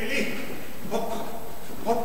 Eli, hoppa.